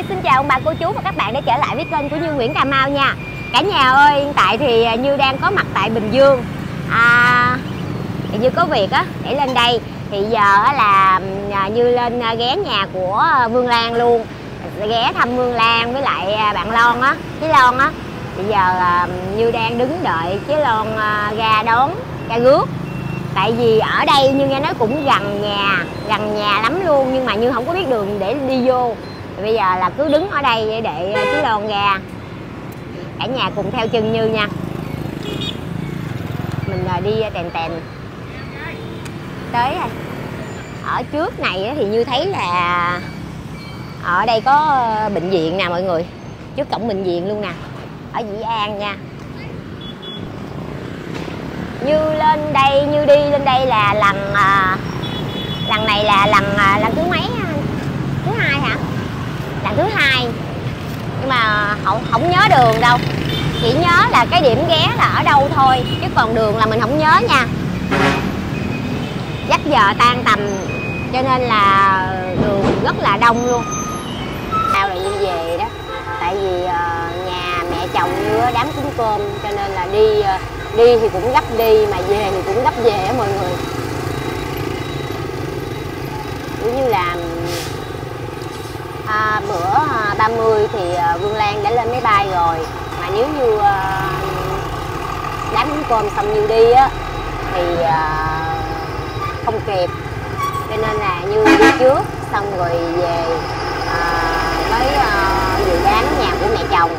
Như xin chào ông bà cô chú và các bạn đã trở lại với kênh của Như Nguyễn Cà Mau nha. Cả nhà ơi, hiện tại thì à, Như đang có mặt tại Bình Dương. À, thì Như có việc á, để lên đây. Thì giờ là à, Như lên à, ghé nhà của Vương Lan luôn. Ghé thăm Vương Lan với lại bạn Lon á, với Lon á. Bây giờ Như đang đứng đợi chứ Lon ra đón ra rước tại vì ở đây như nghe nói cũng gần nhà gần nhà lắm luôn nhưng mà như không có biết đường để đi vô thì bây giờ là cứ đứng ở đây để, để chú lon ra cả nhà cùng theo chân như nha. Mình à, đi à, tèn tèn. Tới rồi. Ở trước này thì như thấy là ở đây có à, bệnh viện nè mọi người. Trước cổng bệnh viện luôn nè. Ở dĩ an nha. Như lên đây như đi lên đây là lần lần này là lần lần thứ mấy à? thứ hai hả lần thứ hai. Nhưng mà không không nhớ đường đâu. Chỉ nhớ là cái điểm ghé là ở đâu thôi, chứ còn đường là mình không nhớ nha. Dắt giờ tan tầm, cho nên là đường rất là đông luôn. Tao là đi về đó. Tại vì ờ, nhà mẹ chồng như đám cúng cơm, cho nên là đi ờ, đi thì cũng gấp đi, mà về thì cũng gấp về á mọi người. Cũng như là à, bữa à, 30 thì à, Vương Lan đã lên máy bay rồi. Mà nếu như à, đám cúng cơm xong như đi á thì à, không kịp. Cho nên là như đi trước xong rồi về à, mới à, dự đám nhà của mẹ chồng.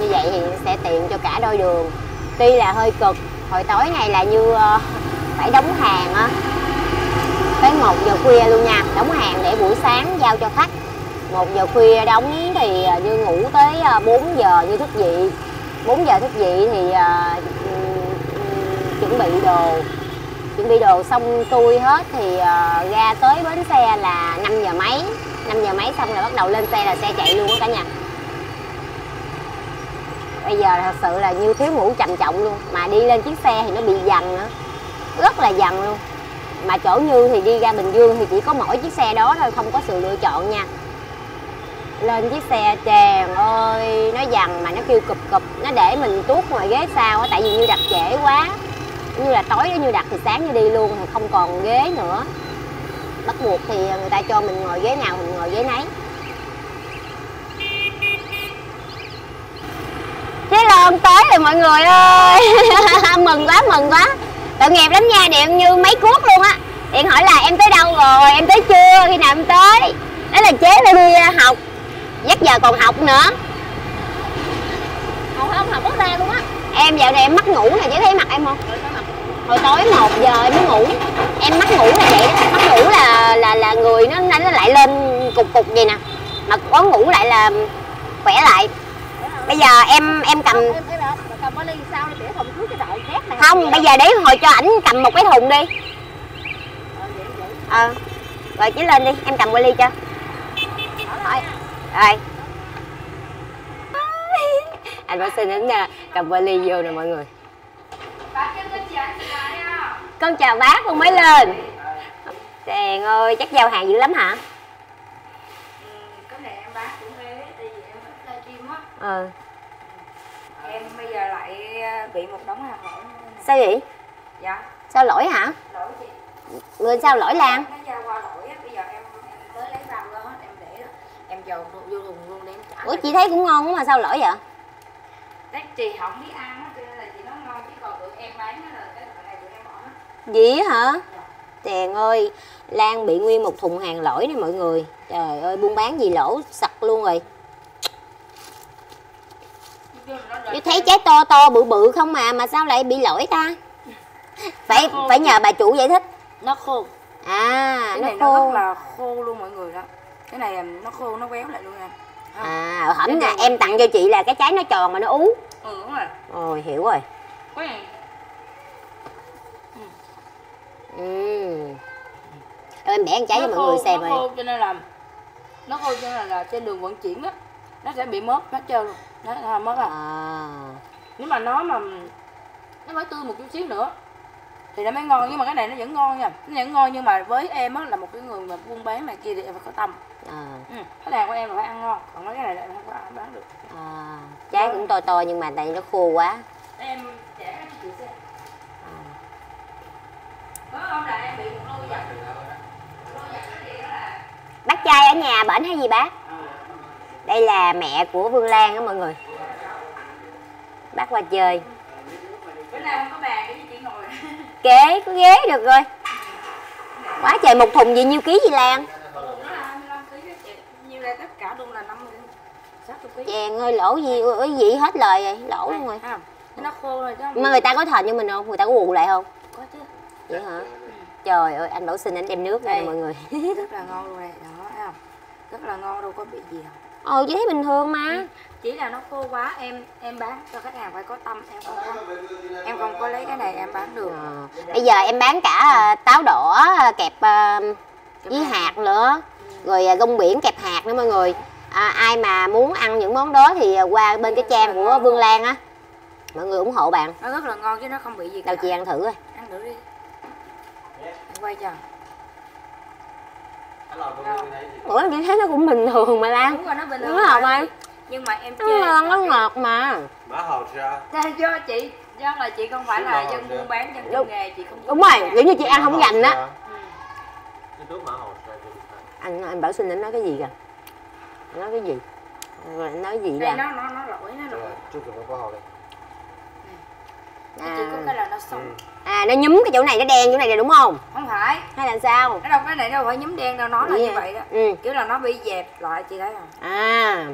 Như vậy thì sẽ tiện cho cả đôi đường. Tuy là hơi cực hồi tối này là như à, phải đóng hàng á. Tới một giờ khuya luôn nha đóng hàng để buổi sáng giao cho khách. 1 giờ khuya đóng thì à, như ngủ tới à, 4 giờ như thức dậy. 4 giờ thức dậy thì à, chuẩn bị đồ. Chuẩn bị đồ xong xuôi hết thì uh, ra tới bến xe là 5 giờ mấy. 5 giờ mấy xong rồi bắt đầu lên xe là xe chạy luôn á cả nhà. Bây giờ thật sự là như thiếu ngủ trầm trọng luôn. Mà đi lên chiếc xe thì nó bị dằn nữa. Rất là dằn luôn. Mà chỗ như thì đi ra bình dương thì chỉ có mỗi chiếc xe đó thôi không có sự lựa chọn nha lên chiếc xe tràn ơi, nó dằn mà nó kêu cụp cụp, nó để mình tuốt ngoài ghế sau á, tại vì như đặt trễ quá. Như là tối đó như đặt thì sáng như đi luôn thì không còn ghế nữa. Bắt buộc thì người ta cho mình ngồi ghế nào mình ngồi ghế nấy. Chế lon tới rồi mọi người ơi. Mừng quá mừng quá. Tội nghiệp lắm nha, Điện như mấy cuốc luôn á. Điện hỏi là em tới đâu rồi, Em tới chưa? Khi nào em tới? Đó là chế phải đi à, học. Dắt giờ còn học nữa. Học không học có ra luôn á. Em giờ này em mắc ngủ nè Chế thấy mặt em không? Hồi tối 1 giờ em mới ngủ. Em mắc ngủ là vậy đó. Mắc ngủ là là là người nó nó lại lên cục cục vậy nè. Mà có ngủ lại là khỏe lại. Bây giờ em em cầm không bây giờ để hồi cho ảnh cầm một cái thùng đi. Ờ, ờ rồi chỉ lên đi em cầm qua ly cho rồi rồi anh bảo xin đến cầm ly vô nè mọi người. Con chào bác con mới lên. Đèn ơi chắc giao hàng dữ lắm hả? Cái này em bán cũng thế tại vì em thích livestream á ờ. Em bây giờ lại ờ, bị một đống hàng lỗi sao vậy? Dạ. Sao lỗi hả? Lỗi chị. Người sao lỗi lan nó giao qua lỗi á bây giờ em, em mới lấy vào lên hết em để vào vô thùng luôn để ủa chị thấy cũng ngon quá mà sao lỗi vậy? Đấy, chị không biết ăn á cho nên là chị nói ngon chứ còn tụi em bán á là cái loại này tụi em bỏ hết gì á hả Tiền ơi, Lan bị nguyên một thùng hàng lỗi nè mọi người. Trời ơi, buôn bán gì lỗ sặc luôn rồi. Chứ thấy trái to to bự bự không mà, mà sao lại bị lỗi ta? Phải phải nhờ bà chủ giải thích. Nó khô. À, cái nó này nó khô. rất là khô luôn mọi người đó cái này nó khô nó béo lại luôn nè. À, ở hổm nè, em tặng cho chị là cái trái nó tròn mà nó ú. Ừ đúng rồi. Ôi, hiểu rồi. Có này ừ. Rồi em bẻ một trái cho nó mọi người xem nó rồi khô cho nên là nó khô cho nên là, là trên đường vận chuyển á nó sẽ bị mớp hết trơn. Luôn đó là mớp à. À, nếu mà nó mà nó phải tươi một chút xíu nữa thì nó mới ngon nhưng mà cái này nó vẫn ngon nha. Nó vẫn ngon nhưng mà với em á là một cái người mà buôn bán này kia thì em phải có tâm. À, ừ. cái này của em là phải ăn ngon còn mấy cái này là em không có ăn bán được. À, trái cũng to to nhưng mà tại nó khô quá. Em trẻ chị xem. À. có hôm là em bị một lô giặt. Gì đó bác trai ở nhà bệnh hay gì bác? Đây là mẹ của Vương Lan đó mọi người. Bác qua chơi. Bữa nay không có bàn để chị ngồi kế có ghế được rồi. Quá trời một thùng gì nhiêu ký gì Lan? Nó là 25 kg đó chị nhiêu đây tất cả luôn là 50 kg 60 kg chèn ơi lỗ gì ơi gì hết lời rồi lỗ luôn rồi. Không nó khô rồi chứ không mà người ta có thền cho mình không người ta có bù lại không? Có chứ. Vậy hả? Trời ơi anh bảo xin anh đem nước Đây. mọi người. rất là ngon luôn này. Đó thấy không? Rất là ngon đâu có bị gì đâu. Ồ chị thấy bình thường mà chỉ là nó khô quá em em bán cho khách hàng phải có tâm em không có em không có lấy cái này em bán được. Ờ, bây giờ em bán cả à, táo đỏ à, kẹp với hạt. nữa. Rồi gông biển kẹp hạt nữa mọi người. À, ai mà muốn ăn những món đó thì qua bên cái trang của Vương Lan á. Mọi người ủng hộ bạn. Nó rất là ngon chứ nó không bị gì cả. Đâu chị ăn thử coi. Ăn thử đi. Em quay cho. Ủa chị thấy nó cũng bình thường mà Lan. Đúng rồi nó bình thường Đúng rồi mà. Nhưng mà em ngon nó ngọt mà. Hầu ra Dạ, do chị do là chị không phải là Đúng dân rồi. buôn bán dân trong nghề chị không đúng rồi kiểu như chị ăn không dành á. Ừ. Anh anh bảo xin anh nói cái gì kìa? Anh nói cái gì? Rồi anh nói gì đây ra nó nó nó lỗi nó lỗi. Rồi, trước nó có hầu đây chỉ có cái là nó sống à nó nhúm cái chỗ này nó đen chỗ này là đúng không? Không phải. Hay là sao? Nó đâu cái này đâu phải nhúm đen đâu nó là như vậy đó. Ừ. Kiểu là nó bị dẹp lại chị thấy không? À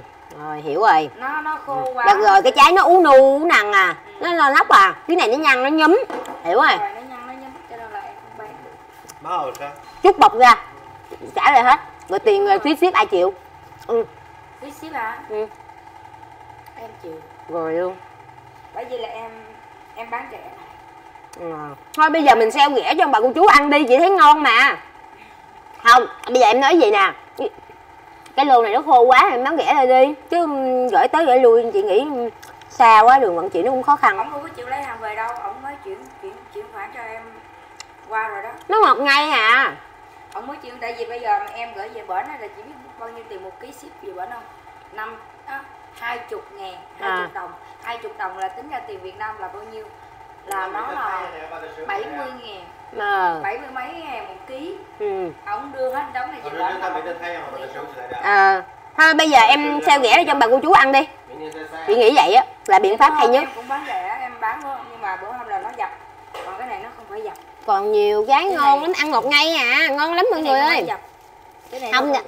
rồi hiểu rồi. Nó nó khô quá. Được rồi cái trái nó ú nu ú nằng à. Nó lo nóc à. Cái này nó nhăn nó nhúm. Hiểu rồi. Nó nhăn nó chút bọc ra. Trả lại hết. Rồi tiền rồi phí ship ai chịu? Ừ. Tí xíu à Ừ. em chịu. Rồi luôn. Bởi vì là em em bán rẻ này Ừ. thôi bây giờ mình xeo ghẻ cho ông bà cô chú ăn đi. Chị thấy ngon mà. Không bây giờ em nói gì nè cái lô này nó khô quá em bán ghẻ lại đi. Chứ gửi tới gửi lui chị nghĩ xa quá đường vận chuyển nó cũng khó khăn. Ông không có chịu lấy hàng về đâu. Ông mới chuyển chuyển chuyển khoản cho em qua rồi đó. Nó ngọt ngay à? Ông mới chuyển tại vì bây giờ mà em gửi về bển là chỉ biết bao nhiêu tiền một ký ship về bển không? Năm hai chục ngàn hai À. chục đồng. Hai chục đồng là tính ra tiền Việt Nam là bao nhiêu? Là nó là 70 ngàn ờ. bảy mươi mấy ngàn một ký. Ừ. Ông đưa hết đống này lại đã. À thôi bây giờ em xeo ghẻ cho bà cô chú ăn đi. Chị nghĩ vậy á là biện pháp hay nhất. em cũng bán rẻ em bán thôi nhưng mà bữa hôm là nó dập. Còn cái này nó không phải dập. Còn nhiều Cái ngon này- lắm ăn ngọt ngay à ngon lắm mọi người ơi. Không nè.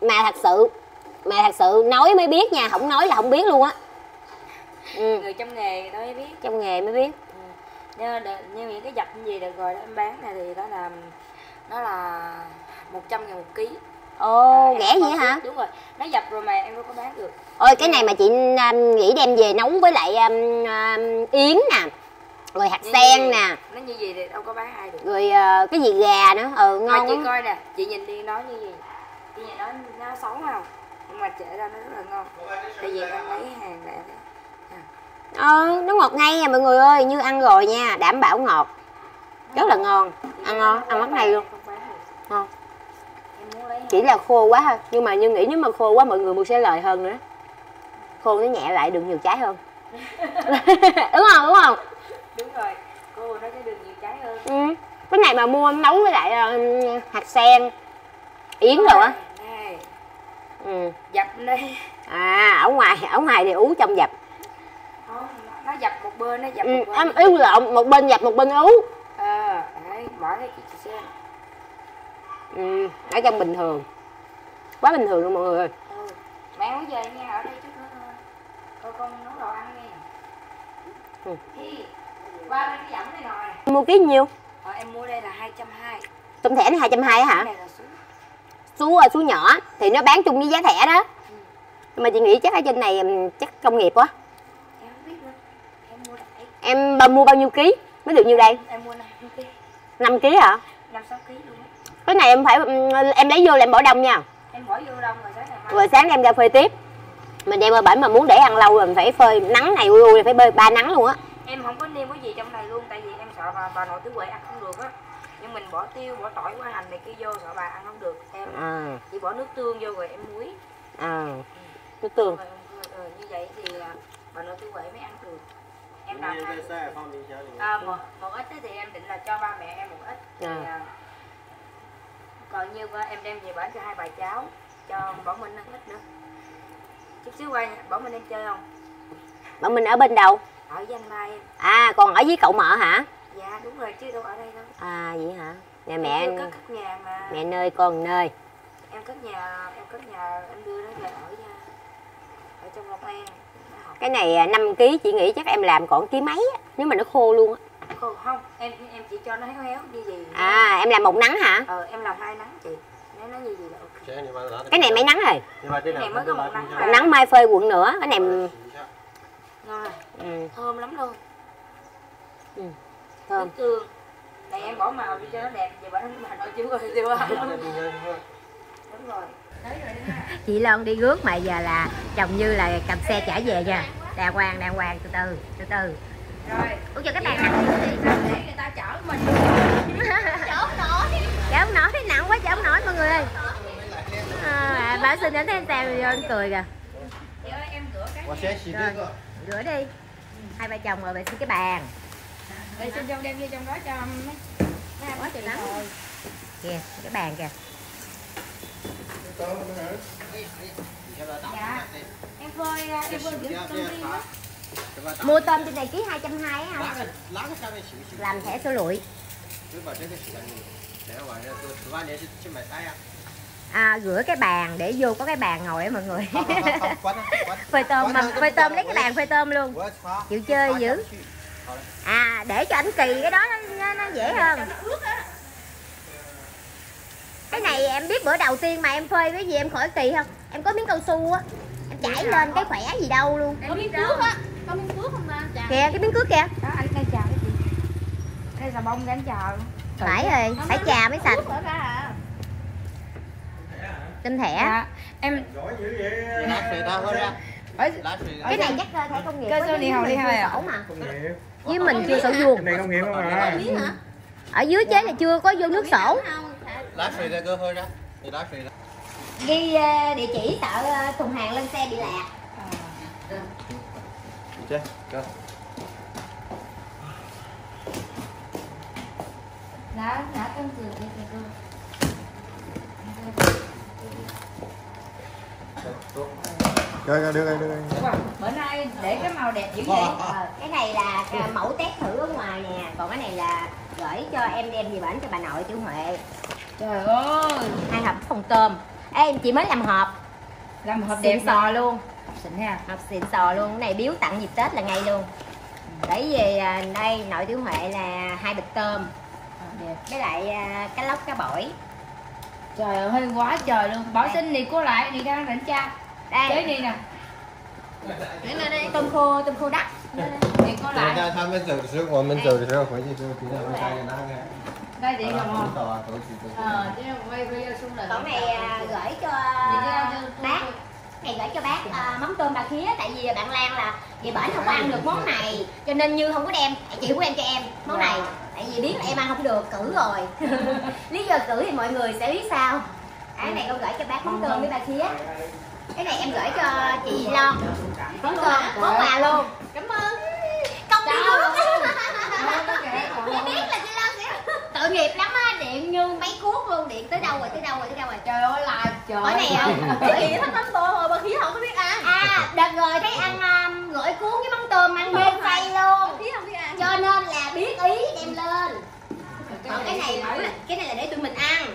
mà thật sự mà thật sự nói mới biết nha không nói là không biết luôn á. Ừ, người trong nghề người ta mới biết. Trong nghề mới biết như, như những cái dập gì được rồi đó em bán này thì nó là nó là 100 ngàn một ký. Ồ À, rẻ vậy hả? biết, đúng rồi nó dập rồi mà em đâu có bán được. Ôi cái này mà chị um, nghĩ đem về nấu với lại um, um, yến nè rồi hạt Như sen gì- nè. Nó như gì thì đâu có bán ai được. Rồi ờ, cái gì gà nữa ừ ngon chị lắm. coi nè chị nhìn đi nó như gì? Chị nhìn nó nó xấu không? Nhưng mà trẻ ra nó rất là ngon. Tại vì em lấy hàng đấy ờ nó ngọt ngay nha mọi người ơi như ăn rồi nha đảm bảo ngọt. Rất là ngon ăn ngon ăn mắt này luôn. Ngon. Chỉ là khô quá thôi nhưng mà như nghĩ nếu mà khô quá mọi người mua sẽ lời hơn nữa. Khô nó nhẹ lại được nhiều trái hơn. Đúng không đúng không? Đúng rồi cô nó cái đường nhiều trái hơn. Ừ. cái này mà mua nấu với lại ờ, hạt sen yến rồi á. Ừ. dập đây à ở ngoài ở ngoài thì ú trong dập nó dập một bên nó dập ừ. một bên. em yếu lộn một bên dập một bên ú. Ờ đấy bỏ đây chị xem. Ừ. ở trong bình thường. Quá bình thường luôn mọi người ơi. Ừ. mẹ muốn về nha ở đây chút nữa thôi. Coi con nấu đồ ăn nha Ừ. thì qua đây cái dặm đây rồi mua ký nhiêu? Ờ, em mua đây là 220 tôm thẻ này hai trăm hai cái hả? Này là xuống sú sú nhỏ thì nó bán chung với giá thẻ đó. Nhưng mà chị nghĩ chắc ở trên này chắc công nghiệp quá em không biết nữa em mua đại em mua bao nhiêu ký? Mới được nhiêu đây. Em mua năm ký. 5 ký hả? Năm sáu ký luôn cái này em phải em lấy vô là em bỏ đông nha. Em bỏ vô đông rồi sáng ngày mai. Rồi sáng em ra phơi tiếp. Mình đem qua bển mà muốn để ăn lâu rồi mình phải phơi nắng này ui ui phải bơi ba nắng luôn á. Em không có nêm cái gì trong này luôn tại vì em sợ bà, bà nội tứ huệ ăn không được á. Nhưng mình bỏ tiêu bỏ tỏi quả hành này kia vô sợ bà ăn không được. Em à. chỉ bỏ nước tương vô rồi em muối. À. Nước tương. Rồi, ừ, ừ, như vậy thì à, bà nội tứ huệ mới ăn được em làm à, một, một ít thì em định là cho ba mẹ em một ít. Thì, À. à, còn như em đem về bán cho hai bà cháu cho bảo minh ăn ít nữa. Chút xíu qua nha, bảo minh em chơi không? Bọn mình ở bên đâu? Ở danh mai em. À còn ở với cậu mợ hả? Dạ đúng rồi chứ đâu ở đây đâu. À vậy hả? Nhà Em mẹ chưa cất cất nhà mà. mẹ nơi con nơi. Em cất nhà em cất nhà em đưa nó về ở nha ở trong long an cái này 5 kg chị nghĩ chắc em làm còn ký mấy á nếu mà nó khô luôn á. Không em em chỉ cho nó héo héo như gì à em làm một nắng hả? Ờ em làm hai nắng chị. Nếu nó như gì là ok. Mà nó cái này mấy nắng rồi? mà cái này mới có một nắng một nắng mai phơi quận nữa cái này ngon rồi ừ, thơm lắm luôn. Thơm. Nước tương này em bỏ màu đi cho nó đẹp vậy bà nó bà nội chưa rồi chưa đúng rồi chị Lân đi rước mà giờ là chồng như là cầm xe trả về nha. Đàng hoàng đàng hoàng từ từ từ từ. Rồi ủa cho cái bàn nặng thì người ta chở mình. Quá chở không nổi mọi người. Ơi à, bảo xin đến thêm tèo rồi anh cười kìa. Rồi, rửa đi. Hai vợ chồng rồi vệ sinh cái bàn. Vệ sinh trong đem vô trong đó cho mấy em quá trời lắm kìa cái bàn kìa tôm nữa hả? Dạ. Em phơi em phơi giữ tôm riêng. Mua tôm trên này ký 220 á hả? Làm thẻ số lụi. À, rửa cái bàn để vô có cái bàn ngồi á mọi người phơi tôm mà phơi tôm lấy cái bàn phơi tôm luôn chịu chơi dữ à để cho anh kỳ cái đó nó, nó, nó dễ hơn cái này em biết bữa đầu tiên mà em phơi cái gì em khỏi kỳ không? Em có miếng cao su á em chảy Điều lên cái khỏe gì đâu luôn. Em có miếng cước á có miếng cước không ba? Dạ. Kìa cái miếng cước kìa. Đó anh đang chờ cái gì? Đây là bông đang chờ. Phải rồi phải chà mới sạch. Tinh thẻ dạ. em cái này dạ. chắc ờ, thẻ công nghiệp cơ sơ đi hầu đi hầu à với mình chưa sổ vuông ở dưới chế là chưa có vô nước sổ lái phì ra cơ hơi ra thì lái phì ra. Ghi ờ, địa chỉ sợ ờ, thùng hàng lên xe bị lạc. À. Chơi, cơ. Đó, đã cân cường đi kìa cơ. Rồi đưa đây đưa đây bữa nay để cái màu đẹp dữ vậy. Ờ, cái này là mẫu test thử ở ngoài nè. Còn cái này là gửi cho em đem gì bển cho bà nội chú huệ trời ơi hai hộp phồng tôm Ê, em chị mới làm hộp làm một hộp xịn đẹp sò luôn xịn ha hộp xịn sò luôn cái này biếu tặng dịp tết là ngay luôn để về à, đây nội tiểu huệ là hai bịch tôm đẹp với lại à, cá lóc cá bổi trời ơi hơi quá trời luôn bảo xin đi cô lại đi đang rảnh cha chế đây đi nè tôm khô tôm khô đắt đi cô 等一 lại 下他们走的时候，我们走的时候回去之后，别让他们带着那个。 đây chị dùng không ờ chứ ờ, quay video xuống là cậu này à, gửi cho bác. này gửi cho bác uh, mắm tôm bà khía tại vì bạn Lan là chị bển không có ăn được món này cho nên như không có đem chị của em cho em món này. Dạ. Tại vì biết là em ăn không được cử rồi. Lý do cử thì mọi người sẽ biết sao. Cái này con gửi cho bác món tôm với bà khía. Cái này em gửi cho chị lo. Món tôm món quà luôn cảm ơn. Công đi luôn. Biết là tội nghiệp lắm á điện như mấy cuốc luôn điện tới đâu rồi tới đâu rồi tới đâu rồi? Trời ơi là trời Hỏi này không? Cái gì thích mắm tôm rồi bà khí không có biết ăn. À, đợt rồi thấy ăn um, gỏi cuốn với mắm tôm ăn mê say luôn. Khí không biết ăn. Cho nên là biết ý đem lên. Còn cái này cái này là để tụi mình ăn.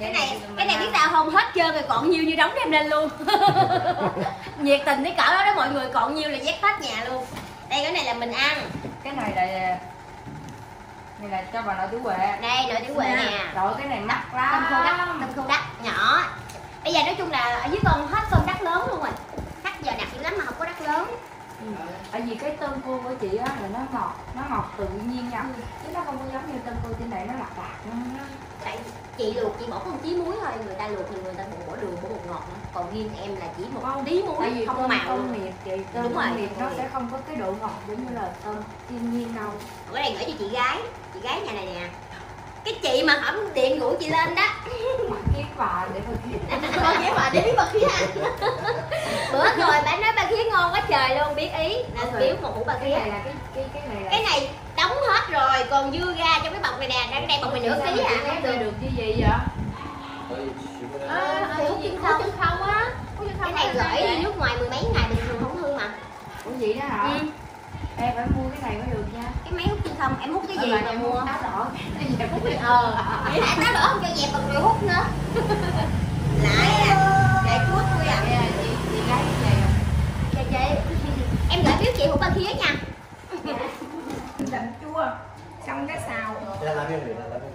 Cái này cái này biết sao không? Hết trơn rồi còn nhiêu như đóng đem lên luôn. Nhiệt tình tới cỡ đó đó mọi người còn nhiêu là dắt hết nhà luôn. Đây cái này là mình ăn. Cái này là này là cho bà nội tiểu huệ. Đây nội tiểu huệ nè. Rồi cái này mắc tôm lắm khô đắt tôm khô đắt nhỏ. Bây giờ nói chung là ở dưới con hết tôm đắt lớn luôn rồi. Khách giờ đặt dữ lắm mà không có đắt lớn. Tại vì cái tôm cua của chị á là nó ngọt nó ngọt tự nhiên nha. Chứ nó không có giống như tôm cua trên này nó lạc lạc nó tại chị luộc chỉ bỏ có một tí muối thôi người ta luộc thì người ta còn bỏ đường bỏ bột ngọt nữa. Còn riêng em là chỉ một tí muối tại vì không tôm màu công luôn. nghiệp chị tôm Đúng rồi. nghiệp nó sẽ không có cái độ ngọt giống như là tôm thiên nhiên đâu. Cái này gửi cho chị gái chị gái nhà này nè. Cái chị mà hổng điện rủ chị lên đó. Kiếp bà để mà kiếp con ghé mà để biết bà khía bữa rồi bạn nói bà khía ngon quá trời luôn biết ý. Nên biếu một hũ bà cái khía này là cái cái cái này là cái này đóng hết rồi còn dư ra trong cái bọc này nè cái đây bọc này nửa ký à. Cái được được như gì vậy? Thì hút chân không chân không á? Cái này gửi đi nước ngoài mười mấy ngày bình thường không hư mà. Ủa vậy đó hả? Ừ. em phải mua cái này mới được nha. Cái máy hút chân không em hút cái gì Ờ, mà em mua mua? táo đỏ. Cái gì em mua ờ. Nó đỡ không cho dẹp bằng người hút nữa. Lại à. Lại chuốt tôi à. Chị gái cái này chị chị. Em gửi biếu chị hũ ba khía nha làm chua xong cái xào. Làm gì? Ra làm cái gì?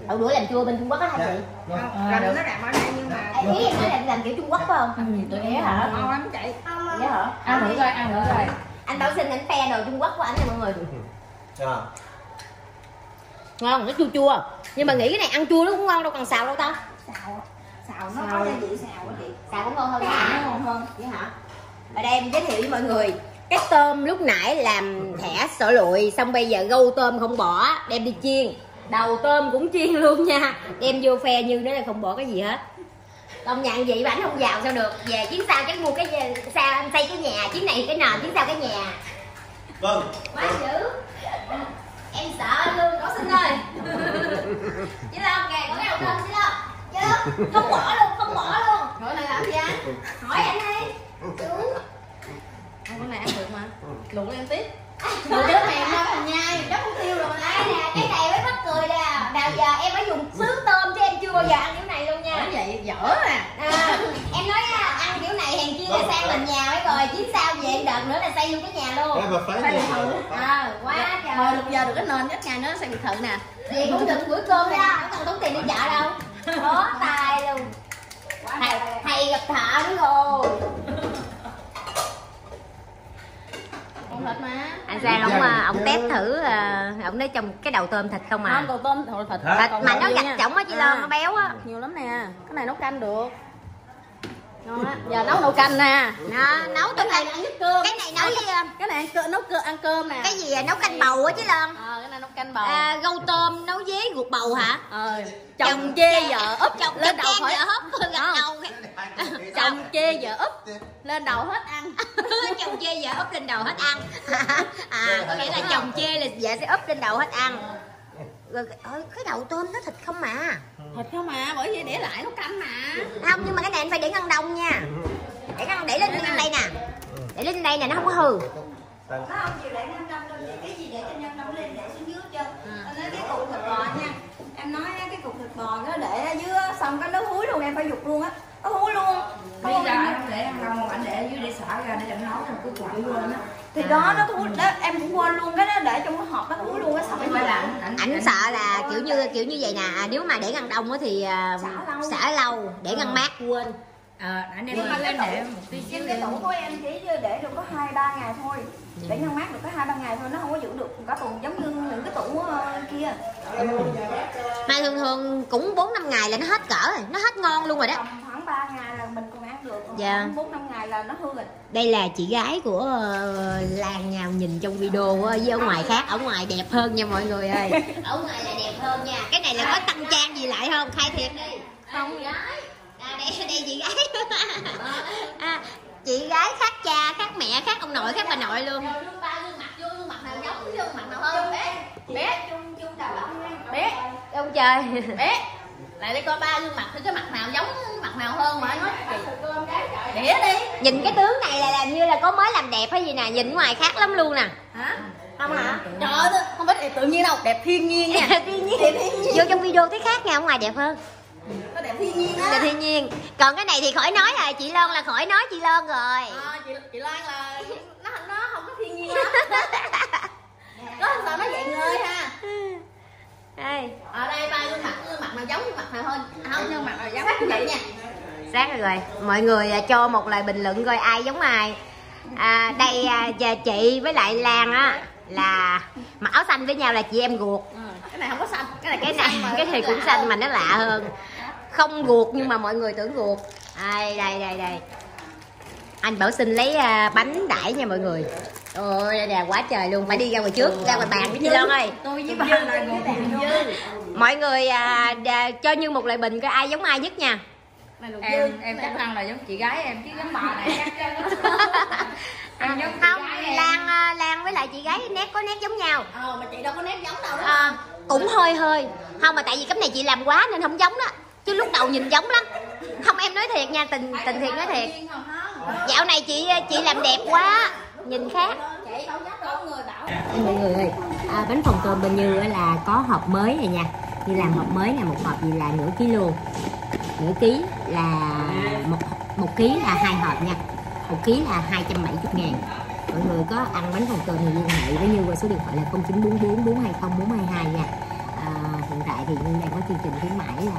ở bữa làm chua bên trung quốc á hả chị? Không làm nó làm ở đây nhưng mà ý em nói là làm kiểu trung quốc phải không? Tụi é hả? ngon lắm chị. Dạ hả? Ăn thử coi ăn thử coi. Anh bảo xin ảnh phe đồ trung quốc của anh nè mọi người. À, ngon nó chua chua. Nhưng mà nghĩ cái này ăn chua nó cũng ngon đâu còn xào đâu ta? Xào xào nó có gia vị xào á chị. Xào cũng ngon hơn. Xào hả nó ngon hơn. Vậy hả? Ở đây em giới thiệu với mọi người cái tôm lúc nãy làm thẻ sợi lụi xong bây giờ gâu tôm không bỏ đem đi chiên. Đầu tôm cũng chiên luôn nha. Đem vô phe như nó là không bỏ cái gì hết. Công nhận vậy bản không giàu sao được. Về chuyến sau chắc mua cái sao anh xây cái nhà chuyến này cái nền chuyến sau cái nhà. Vâng. quá dữ. Em sợ luôn có xin ơi chứ đâu kìa có cái đầu tôm chứ đâu. Chứ không bỏ luôn không bỏ luôn. Hỏi này làm gì anh? Hỏi anh đi. Đúng. Ăn cái này ăn được mà. Luộc lên tiếp. Luộc cái mềm không thành nhai chắc không tiêu rồi đây nè cái này mới mắc cười nè. Nào giờ em phải dùng sứ tôm chứ em chưa bao giờ ăn kiểu này luôn nha. Nói vậy dở nè à, em nói á, ăn kiểu này hèn chi là sang mình nhà mấy rồi chuyến sau về đợt nữa là xây luôn cái nhà luôn. Em mà phái gì? à, quá trời. hồi được giờ được cái nền cách ngày nữa xây biệt thự nè. Vậy cũng được bữa cơm ra, không cần tốn tiền đi chợ đâu. Bó tay luôn. Thầy, thầy gặp thợ nữa rồi con thịt mà Anh Sang ông, à, ông test thử, à, ông nói trong cái đầu tôm thịt không à? Không còn tôm thịt thịt mà nó gạch chổng á chị Loan, nó béo á. Nhiều lắm nè. Cái này nấu canh được ngon á giờ nấu nấu canh nè. Nó nấu cái này ăn với cơm. Cái này nấu với, à, cái này ăn cơm nấu cơm ăn cơm nè. Cái gì à, nấu canh bầu á chứ Loan ờ cái này nấu canh bầu. À, Gâu tôm nấu với ruột bầu hả? ờ chồng chê vợ úp Chồng lên đầu khỏi Không. đầu chồng chê vợ úp lên đầu hết ăn. Chồng chê vợ úp lên đầu hết ăn. À có nghĩa là chồng chê là vợ sẽ úp lên đầu hết ăn. Rồi cái đầu tôm nó thịt không mà thịt không mà bởi vì để lại nấu canh mà không nhưng mà cái này anh phải để ngăn đông nha. Để ngăn để lên ngăn đây nè. Để lên đây nè nó không có hư nó không chịu để nhân đông đâu cái gì để cho nhân đông lên? Để xuống dưới trơn anh nói cái cục thịt bò nha em nói á, cái cục thịt bò nó để ở dưới xong cái nó húi luôn em phải dục luôn á. Nó húi luôn. Bây giờ anh không để ăn đâu anh để ở dưới để xả ra để cho nấu rồi cứ quậy lên á thì đó nó húi đó em cũng quên luôn cái nó để trong cái hộp nó húi luôn á xong em làm ảnh sợ là kiểu như kiểu như vậy nè. À, nếu mà để ngăn đông á thì à, Xả lâu. xả lâu để ngăn mát quên. Ờ anh đem nhưng mà cái lên để một tí xíu cái tủ của em chỉ để được có hai ba ngày thôi. Để ngăn mát được có hai ba ngày thôi nó không có giữ được cả tuần giống như những cái tủ ờ, kia. Mà thường thường cũng bốn năm ngày là nó hết cỡ rồi nó hết ngon luôn rồi đó. Khoảng 3 ngày là mình còn được Dạ. bốn năm ngày là nó hư rồi. Đây là chị gái của ờ, Lan nhào nhìn trong video với ở ngoài khác ở ngoài đẹp hơn nha mọi người ơi. Ở ngoài là đẹp hơn nha. Cái này là có tăng trang gì lại không? Khai thiệt đi. Không gái à, đây đây chị gái. À, chị gái khác cha khác mẹ khác ông nội khác bà nội luôn. Nha bé. Ông trời. Bé lại đây coi ba gương mặt cái mặt nào giống mặt nào hơn mà nói đĩa đi. nhìn cái tướng này là làm như là có mới làm đẹp hay gì nè nhìn ngoài khác lắm luôn nè. Hả? Không hả? trời ơi không biết đẹp tự nhiên đâu đẹp thiên nhiên nha. Thiên nhiên. Vô trong video thấy khác nha ở ngoài đẹp hơn. Nó đẹp thiên nhiên á. Thiên nhiên. Còn cái này thì khỏi nói rồi chị Loan là khỏi nói chị Loan rồi. À, chị chị Loan là nó nó không có thiên nhiên lắm. Có sao nó vậy người ha đây ở đây ba gương mặt gương mặt nào giống gương mặt nào hơn không nhưng mặt nào giống như vậy nha. Sáng rồi rồi mọi người à, cho một lời bình luận coi ai giống ai. À, đây à, chị với lại Lan á là mặc áo xanh với nhau là chị em ruột. Ừ. cái này không có xanh cái này cái xanh này cái này nó cũng lạ xanh hơn. mà nó lạ hơn. Không ruột nhưng mà mọi người tưởng ruột. Đây đây đây đây. Anh bảo xin lấy à, bánh đãi nha mọi người ôi đây nè quá trời luôn. Phải đi ra ngoài trước ra ngoài bàn. Với chị Loan ơi tôi với bà là dư. Mọi người à, à, cho như một lời bình coi ai giống ai nhất nha. Em em chắc ăn là giống chị gái em chứ giống bà này chắc em giống chị không gái lan à, lan với lại chị gái nét có nét giống nhau. Ờ mà chị đâu có nét giống đâu đó. À, cũng hơi hơi. Không mà tại vì cái này chị làm quá nên không giống đó. Chứ lúc đầu nhìn giống lắm. Không em nói thiệt nha tình tình thiệt nói thiệt. Dạo này chị chị làm đẹp quá nhìn khác. Mọi người ơi à, bánh phồng tôm bên như á là có hộp mới này nha. Như làm hộp mới là một hộp gì là nửa ký luôn. Nửa ký là một một ký là hai hộp nha. Một ký là 270 ngàn. Mọi người có ăn bánh phồng tôm thì liên hệ với như qua số điện thoại là 0944 420 422 nha. À, hiện tại thì như đang có chương trình khuyến mãi là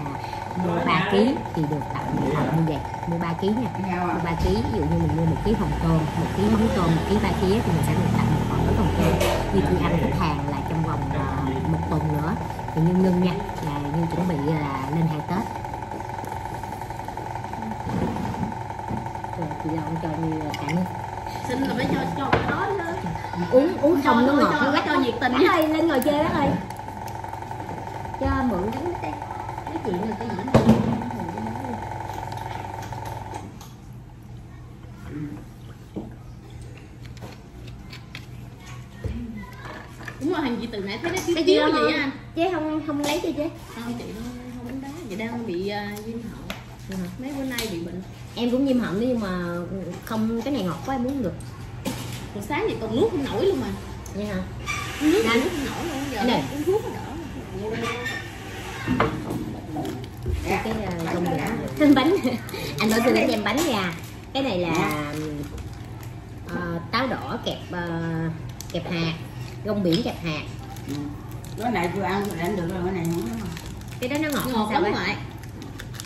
mua 3 kg thì được tặng một hộp như vậy. Mua 3 kg nha. Mua 3 kg ví dụ như mình mua một ký hồng tôm một ký mắm tôm một ký ba ký thì mình sẽ được tặng một bánh phồng tôm. Như chị ăn khách hàng là trong vòng à, một tuần nữa. Thì như ngưng nha là như chuẩn bị là lên hàng tết. Rồi chị long cho như là tặng xin là phải cho cho cái đó uống uống không nó ngọt nó cho nhiệt tình ơi lên ngồi chơi bác ơi. Cho mượn cái nói chuyện rồi cái gì rồi hàng chị từ nãy thấy nó chiếu chiếu vậy anh? Chứ không không lấy cho chứ không chị không không uống đá chị đang bị uh, viêm họng. Mấy bữa nay bị bệnh. Em cũng viêm họng nhưng mà không cái này ngọt quá em không được. Hồi sáng thì còn nuốt không nổi luôn mà. Nha hả? Nuốt không nổi luôn giờ Nè. uống thuốc nó đỡ. Cái cái uh, công việc bánh. Anh bảo xin em bánh nha cái này là ờ, táo đỏ kẹp ờ, kẹp hạt rong biển kẹp hạt cái này tôi ăn đánh được rồi cái này không có cái đó nó ngọt, ngọt lắm ngoại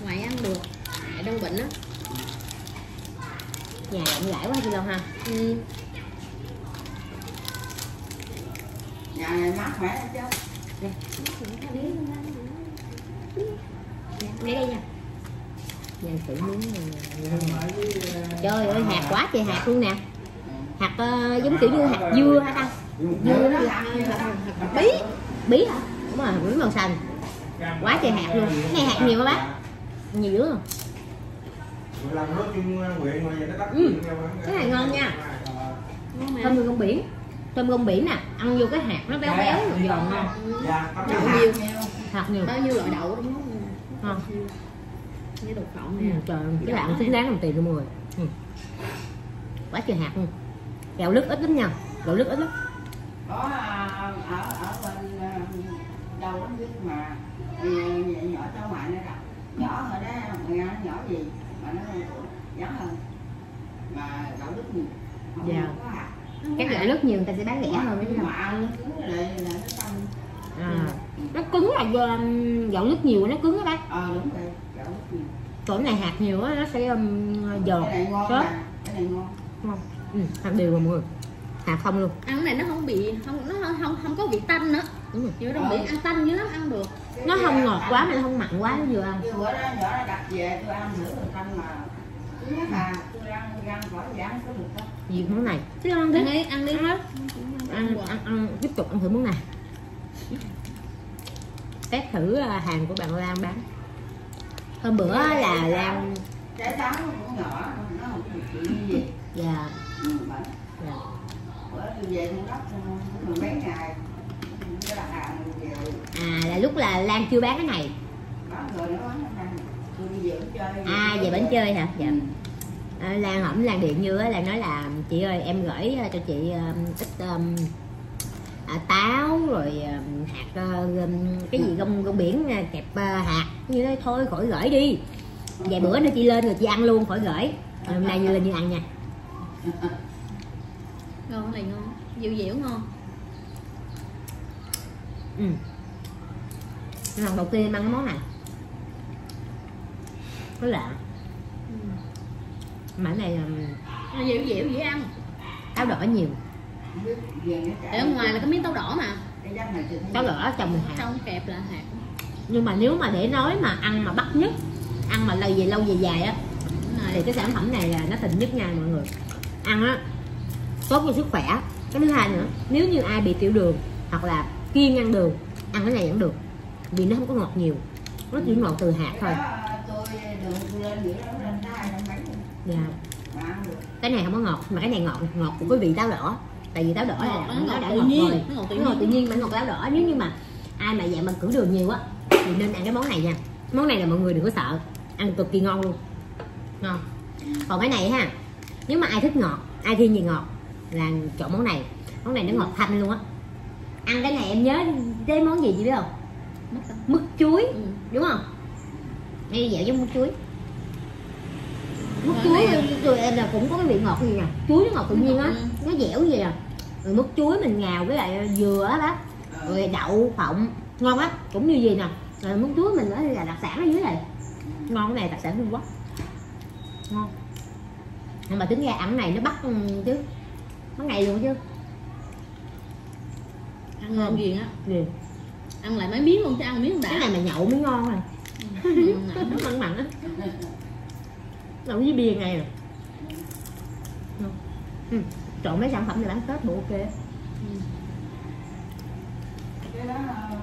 ngoại ăn được. Ngoại đang bệnh á. Nhà rộng rãi quá chị Long ha. Ừ. nhà này mát mẻ chứ. Lấy đây nha. Nhà thử miếng này trời ơi hạt quá trời hạt luôn nè. Hạt ờ, giống kiểu như hạt dưa hả ta dưa hả? bí bí hả? Đúng rồi bí màu xanh. Quá trời hạt luôn. Cái này hạt nhiều hả bác. Nhiều dữ không? Làm nó nó Ừ, cái này ngon nha. Tôm rong biển. Tôm rong biển nè ăn vô cái hạt nó béo béo giòn giòn ngon Dạ, đậu cái nhiều. Hạt nhiều. Bao nhiêu loại đậu đúng không? Ngon. Như đậu phộng Ừ, nè trời ơi, cái bạn xứng đáng đồng tiền luôn mọi người ừ. quá trời hạt luôn. Gạo lứt ít lắm nha. Gạo lứt ít lắm có à, ở ở bên à, đâu đó biết mà ừ, nhỏ cháu ngoại nó đọc nhỏ rồi đó nghe nó nhỏ gì mà nó nhỏ hơn. Mà gạo lứt nhiều. Không Dạ. có hạt cái gạo lứt nhiều người ta sẽ bán rẻ hơn đúng mà không ăn nó cứng lại là nó à. cứng là do, um, gạo lứt nhiều nó cứng á bác. Ờ đúng rồi gạo lứt nhiều. Chỗ này hạt nhiều á nó sẽ um, giòn cái này ngon Đó. cái này ngon. Ngon. Ừ, hạt đều mà mọi người hạt không luôn. Ăn cái này nó không bị không nó không không, không có vị tanh nữa. Đúng rồi. nhiều đồng biển ăn tanh dữ lắm ăn được. Nó không ngọt quá mà nó không mặn quá nó vừa ăn. Bữa đó nhỏ nó đặt về tôi ăn nửa phần canh mà à tôi ăn răng khỏi dán có được không? Gì món này? Chứ ăn đi. Ăn đi ăn đi. Ăn, ăn, ăn tiếp tục ăn thử món này. Test thử à, hàng của bạn Lan bán. Hôm bữa là Lan trái táo nó cũng nhỏ nó không có được chuyện gì. Ừ, dạ, về đắp mười mấy ngày à là lúc là Lan chưa bán cái này. Về bến chơi à về bánh chơi hả? Dạ. Ừ. à, Lan hổng Lan điện như á là nói là chị ơi em gửi à, cho chị um, ít um, à, táo rồi hạt uh, cái gì gông gông biển kẹp uh, hạt. Như thế thôi khỏi gửi đi. Vài bữa nữa chị lên rồi chị ăn luôn khỏi gửi. Hôm nay như lên như ăn nha ngon cái này ngon dịu dẻo ngon. Ừ. lần đầu tiên em ăn cái món này. Nó lạ. Mà cái này um, nó dịu dẻo dễ ăn. táo đỏ nhiều. Ở ngoài là cái miếng táo đỏ mà. Táo đỏ trong hạt. Trong kẹp là hạt. Nhưng mà nếu mà để nói mà ăn mà bắt nhất ăn mà lâu về lâu về dài á thì cái sản phẩm này là nó thịnh nhất nha mọi người. Ăn á tốt cho sức khỏe. Cái thứ hai nữa nếu như ai bị tiểu đường hoặc là kiêng ăn đường ăn cái này vẫn được vì nó không có ngọt nhiều. Nó chỉ ngọt từ hạt thôi. Dạ. Mà cái này không có ngọt mà cái này ngọt ngọt của cái vị táo đỏ. Tại vì táo đỏ là nó ngọt đã tự ngọt nhiên, rồi. nó ngọt tự ngọt tự nhiên. nhiên mà ngọt táo đỏ. Nếu như mà ai mà dạng mình cử đường nhiều á thì nên ăn cái món này nha. Món này là mọi người đừng có sợ ăn cực kỳ ngon luôn. Ngon. Còn cái này ha nếu mà ai thích ngọt ai thiên về ngọt là chọn món này. Món này nó ngọt thanh luôn á. Ăn cái này em nhớ cái món gì chị biết không? Mứt chuối Ừ. đúng không? Hay dẻo giống mứt chuối. Mứt chuối tụi em là cũng có cái vị ngọt gì nè chuối nó ngọt tự nhiên á. Ừ. nó dẻo gì à. Rồi mứt chuối mình ngào với lại dừa á bác. Rồi đậu phộng. Ngon á cũng như gì nè. Rồi mứt chuối mình đó là đặc sản ở dưới này. Ngon cái này đặc sản trung quốc. Ngon. Nhưng mà tính ra ăn cái này nó bắt ừ, chứ bắt ngày luôn chứ. Ăn ngon ghiền á? Gì? ăn lại mấy miếng luôn chứ ăn miếng đã cái này mà nhậu mới ngon rồi. Ngon ngậy. nó mặn mặn á. Nhậu với bia này Ngon. ừ. chọn mấy sản phẩm này bán tết bộ ok. Cái đó ờ,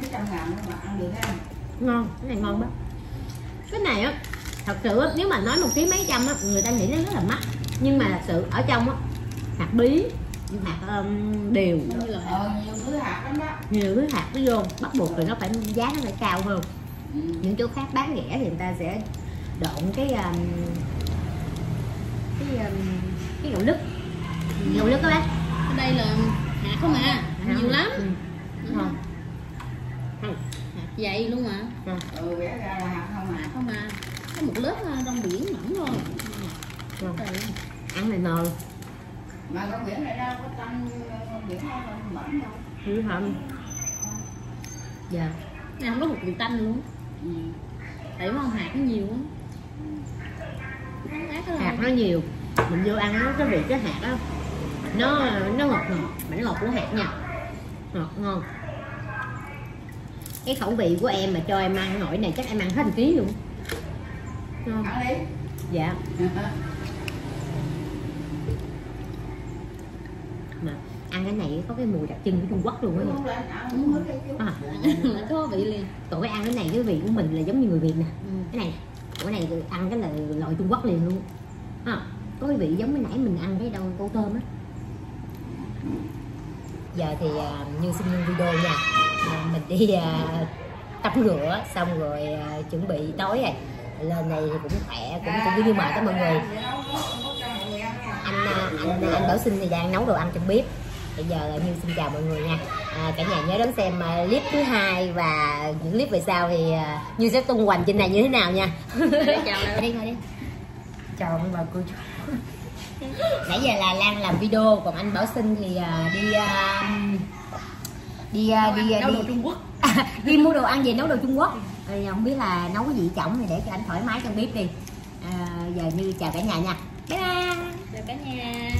mấy trăm ngàn mà ăn được ha. Ngon cái này ngon bác cái này á thật sự á nếu mà nói một ký mấy trăm á người ta nghĩ nó rất là mắc nhưng mà thật sự ở trong á hạt bí hạt um, là ờ nhiều thứ hạt lắm đó. Nhiều cái hạt nó vô bắt buộc thì nó phải giá nó phải cao hơn. Ừ. những chỗ khác bán rẻ thì người ta sẽ độn cái um, cái um, cái gạo lứt. Gạo lứt các bác. Ở đây là hạt không à? Nhiều lắm. Ừ. ngon hạt dày luôn mà ừ vẽ ra là hạt không hạt à. Không à. Có một lớp à, rong biển mỏng thôi ngon ơi. ăn này nồi mà con biển này đâu có tanh con biển còn mỏng đâu. Dữ không dạ. Này không có một vị tanh luôn. Ừ. tại không hạt nó nhiều quá hạt nó nhiều. Mình vô ăn nó cái vị cái hạt đó. Nó nó ngọt ngọt. Mà nó ngọt của hạt nha. Ngọt ngon. Cái khẩu vị của em mà cho em ăn nổi này chắc em ăn hết một ký luôn. Ngon dạ mà cái này có cái mùi đặc trưng của Trung Quốc luôn á à, có vị liền. Cái ăn cái này cái vị của mình là giống như người Việt nè. Ừ. cái này cái này ăn cái là loại Trung Quốc liền luôn. À, có cái vị giống như nãy mình ăn cái đâu câu tôm á. Giờ thì à, như xin video nha. À, mình đi à, tắm rửa xong rồi à, chuẩn bị tối rồi. Lên đây thì cũng khỏe cũng cũng như mời các mọi người. Anh anh anh bảo sinh thì đang nấu đồ ăn trong bếp bây giờ là như xin chào mọi người nha. À, cả nhà nhớ đón xem à, clip thứ hai và những clip về sau thì à, như sẽ tung hoành trên này như thế nào nha. Chào đi ngồi đi. Chào bà cô chú. Nãy giờ là lan làm video còn anh bảo sinh thì à, đi à, đi à, đi nấu đi. Đồ Trung Quốc. Đi mua đồ ăn về nấu đồ Trung Quốc. Rồi không biết là nấu cái gì chổng thì để cho anh thoải mái trong bếp đi. À, giờ như chào cả nhà nha. Bye bye. Chào cả nhà